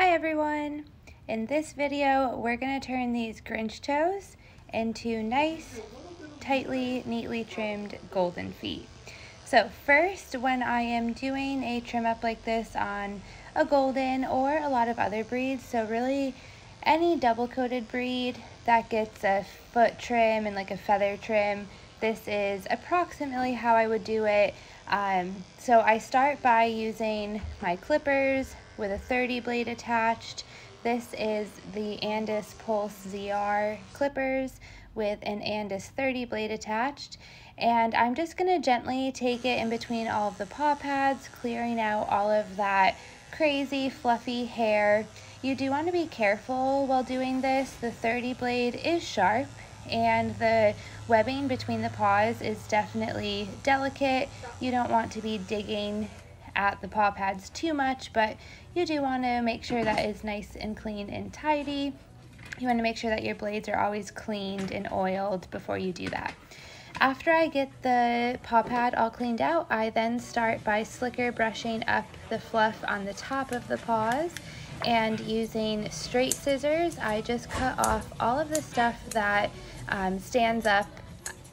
Hi everyone! In this video, we're going to turn these Grinch toes into nice, tightly, neatly trimmed golden feet. So first, when I am doing a trim up like this on a golden or a lot of other breeds, so really any double coated breed that gets a foot trim and like a feather trim, this is approximately how I would do it. Um, so I start by using my clippers with a 30 blade attached. This is the Andis Pulse ZR clippers with an Andis 30 blade attached. And I'm just gonna gently take it in between all of the paw pads, clearing out all of that crazy fluffy hair. You do wanna be careful while doing this. The 30 blade is sharp and the webbing between the paws is definitely delicate. You don't want to be digging at the paw pads too much, but you do want to make sure that is nice and clean and tidy. You want to make sure that your blades are always cleaned and oiled before you do that. After I get the paw pad all cleaned out, I then start by slicker brushing up the fluff on the top of the paws and using straight scissors, I just cut off all of the stuff that um, stands up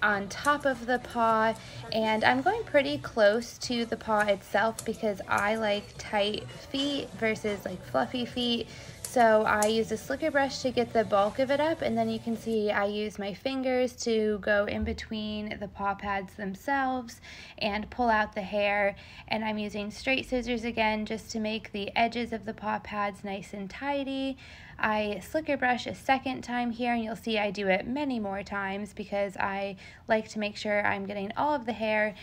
on top of the paw and I'm going pretty close to the paw itself because I like tight feet versus like fluffy feet so I use a slicker brush to get the bulk of it up and then you can see I use my fingers to go in between the paw pads themselves and pull out the hair and I'm using straight scissors again just to make the edges of the paw pads nice and tidy. I slicker brush a second time here and you'll see I do it many more times because I like to make sure I'm getting all of the hair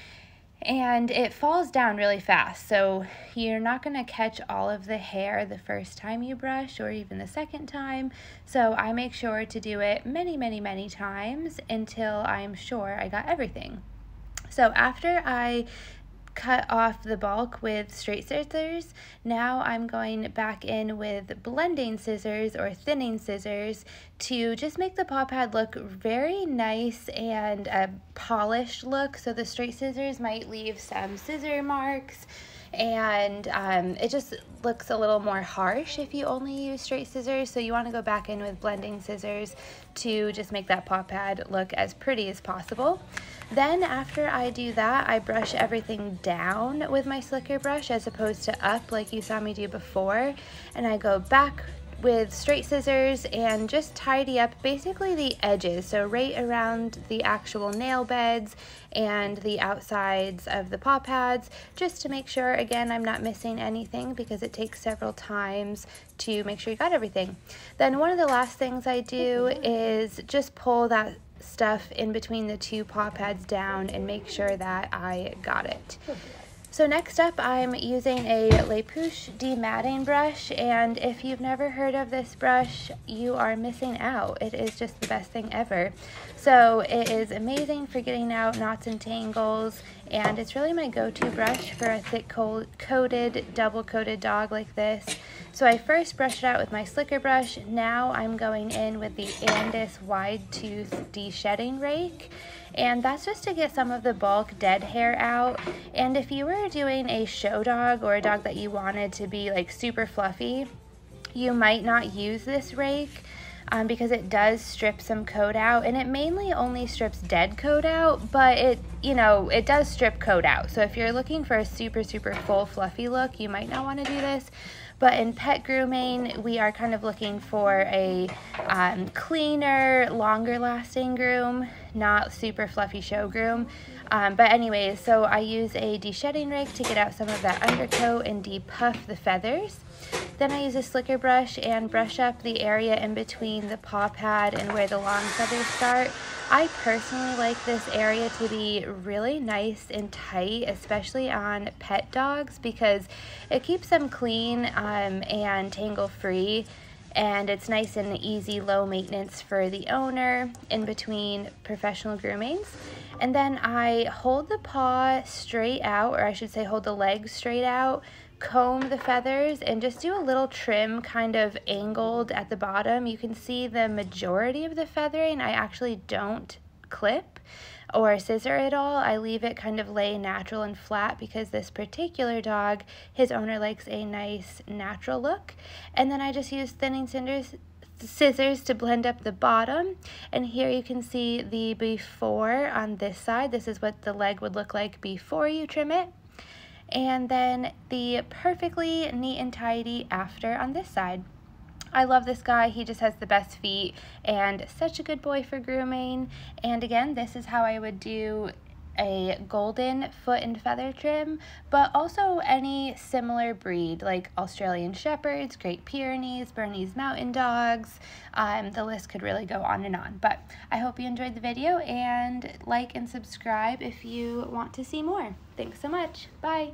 and it falls down really fast. So you're not going to catch all of the hair the first time you brush or even the second time. So I make sure to do it many, many, many times until I'm sure I got everything. So after I cut off the bulk with straight scissors. Now I'm going back in with blending scissors or thinning scissors to just make the paw pad look very nice and a polished look. So the straight scissors might leave some scissor marks and um, it just looks a little more harsh if you only use straight scissors so you want to go back in with blending scissors to just make that paw pad look as pretty as possible. Then after I do that, I brush everything down with my slicker brush as opposed to up like you saw me do before. And I go back with straight scissors and just tidy up basically the edges. So right around the actual nail beds and the outsides of the paw pads, just to make sure, again, I'm not missing anything because it takes several times to make sure you got everything. Then one of the last things I do is just pull that stuff in between the two paw pads down and make sure that I got it. So next up I'm using a Les Pooch dematting brush and if you've never heard of this brush you are missing out. It is just the best thing ever. So it is amazing for getting out knots and tangles and it's really my go-to brush for a thick coated double coated dog like this. So I first brushed it out with my slicker brush. Now I'm going in with the Andis wide tooth de-shedding rake and that's just to get some of the bulk dead hair out. And if you were doing a show dog or a dog that you wanted to be like super fluffy, you might not use this rake um, because it does strip some coat out and it mainly only strips dead coat out, but it, you know, it does strip coat out. So if you're looking for a super, super full fluffy look, you might not want to do this. But in pet grooming, we are kind of looking for a um, cleaner, longer lasting groom, not super fluffy show groom. Um, but anyways, so I use a de-shedding rake to get out some of that undercoat and depuff the feathers. Then I use a slicker brush and brush up the area in between the paw pad and where the long feathers start. I personally like this area to be really nice and tight, especially on pet dogs because it keeps them clean um, and tangle free and it's nice and easy, low maintenance for the owner in between professional groomings. And then I hold the paw straight out, or I should say hold the leg straight out comb the feathers and just do a little trim kind of angled at the bottom. You can see the majority of the feathering. I actually don't clip or scissor at all. I leave it kind of lay natural and flat because this particular dog, his owner likes a nice natural look. And then I just use thinning cinders scissors to blend up the bottom and here you can see the before on this side this is what the leg would look like before you trim it and then the perfectly neat and tidy after on this side I love this guy. He just has the best feet and such a good boy for grooming. And again, this is how I would do a golden foot and feather trim, but also any similar breed like Australian Shepherds, Great Pyrenees, Bernese Mountain Dogs. Um, the list could really go on and on. But I hope you enjoyed the video and like and subscribe if you want to see more. Thanks so much. Bye.